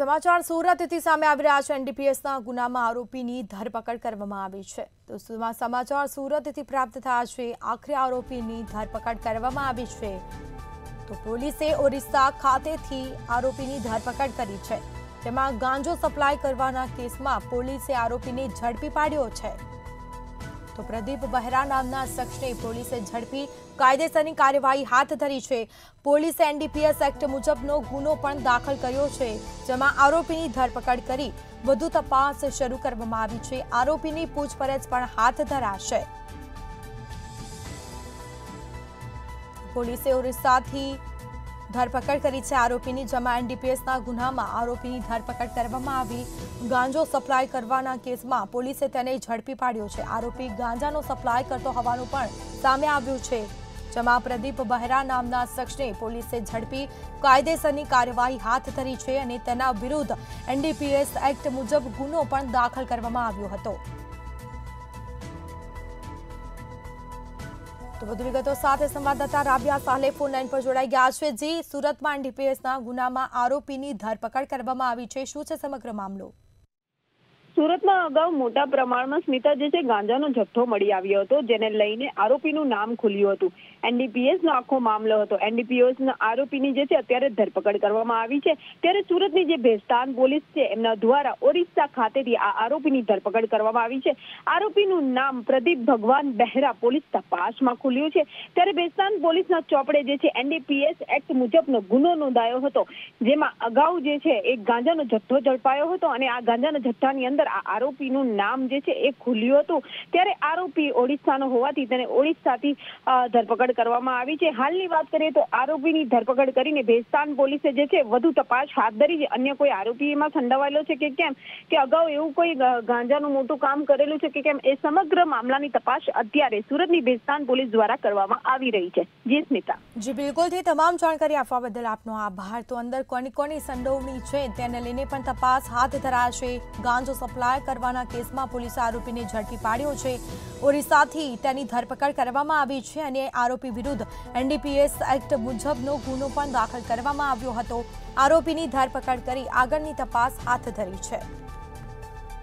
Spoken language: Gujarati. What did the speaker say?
સમાચાર સુરતથી સામે આવી રહ્યા છે. એનડીપીએસના ગુનામાં આરોપીની ધરપકડ કરવામાં આવી છે. તો સુમાં સમાચાર સુરતથી પ્રાપ્ત થયા છે. આખરે આરોપીની ધરપકડ કરવામાં આવી છે. તો પોલીસે ઓરિસ્સા ખાતેથી આરોપીની ધરપકડ કરી છે. તેમાં ગાંજો સપ્લાય કરવાના કેસમાં પોલીસે આરોપીને ઝડપી પાડ્યો છે. તો પ્રદીપ બહેરા નામના શખ્સને પોલીસે ઝડપી કાયદેસરની કાર્યવાહી હાથ ધરી છે. પોલીસે એનડીપીએસ એક્ટ મુજબનો ગુનો પણ દાખલ કર્યો છે, જેમાં આરોપીની ધરપકડ કરી વધુ તપાસ શરૂ કરવામાં આવી છે. આરોપીની પૂછપરછ પણ હાથ ધરાશે. પોલીસે ઓરિસ્સાથી ધરપકડ કરી છે આરોપીની, જેમાં એનડીપીએસના ગુનામાં આરોપીની ધરપકડ કરવામાં આવી. ગાંજો સપ્લાય કરવાના કેસમાં પોલીસે તેને ઝડપી પાડ્યો છે. આરોપી ગાંજાનો સપ્લાય કરતો હોવાનું પણ સામે આવ્યું છે, જેમાં પ્રદીપ બહેરા નામના શખ્સને પોલીસે ઝડપી, કાયદેસરની કાર્યવાહી હાથ ધરી છે અને તેના વિરુદ્ધ એનડીપીએસ એક્ટ મુજબ ગુનો પણ દાખલ કરવામાં આવ્યો હતો. તો વધુ વિગતો સાથે સંવાદદાતા રાબિયા સાલે ફોન લાઈન પર જોડાઈ ગયા છે. જી, સુરતમાં એનડીપીએસના ગુનામાં આરોપીની ધરપકડ કરવામાં આવી છે. શું છે સમગ્ર મામલો? સુરતમાં અગાઉ મોટા પ્રમાણમાં સ્મિતા છે ગાંજાનો જથ્થો મળી આવ્યો હતો, જેને લઈને આરોપીનું નામ ખુલ્યું હતું. એનડીપીએસનો આખો મામલો હતો. એનડીપીએસના આરોપીની જે છે અત્યારે ધરપકડ કરવામાં આવી છે. ત્યારે સુરતની જે ભેસ્તાન પોલીસ છે, એમના દ્વારા ઓરિસ્સા ખાતેથી આ આરોપીની ધરપકડ કરવામાં આવી છે. આરોપીનું નામ પ્રદીપ ભગવાન બહેરા પોલીસ તપાસમાં ખુલ્યું છે. ત્યારે ભેસ્તાન પોલીસના ચોપડે જે છે એનડીપીએસ એક્ટ મુજબનો ગુનો નોંધાયો હતો. જેમાં અગાઉ જે છે એક ગાંજાનો જથ્થો ઝડપાયો હતો અને આ ગાંજાના જથ્થાની અંદર આ આરોપીનું નામ જે છે એ ખુલ્યું હતું. ત્યારે આરોપી ઓડિશાનો હોવાથી તેને ઓડિશાથી ધરપકડ કરવામાં આવી છે. હાલની વાત કરીએ તો આરોપીની ધરપકડ કરીને ભેસ્તાન પોલીસે જે છે વધુ તપાસ હાથ ધરી છે. અન્ય કોઈ આરોપી એમાં સંડોવાયેલો છે કે કેમ? કે અગાઉ એવું કોઈ ગાંજાનું મોટું કામ કરેલું છે કે કેમ? એ સમગ્ર મામલાની તપાસ અત્યારે સુરતની ભેસ્તાન પોલીસ દ્વારા કરવામાં આવી રહી છે. જી, સ્મિતા. જી બિલકુલથી તમામ જાણકારી આપવા બદલ આપનો આભાર. તો અંદર કોની કોની સંડોવણી છે તેને લઈને પણ તપાસ હાથ ધરાશે ગાંજો સપ્લાય કરવાના કેસમાં પોલીસે આરોપીને ઝડપી પાડ્યો છે. ઓરિસ્સાથી તેની ધરપકડ કરવામાં આવી છે અને આરોપી વિરુદ્ધ એનડીપીએસ એક્ટ મુજબનો ગુનો પણ દાખલ કરવામાં આવ્યો હતો. આરોપીની ધરપકડ કરી આગળની તપાસ હાથ ધરી છે.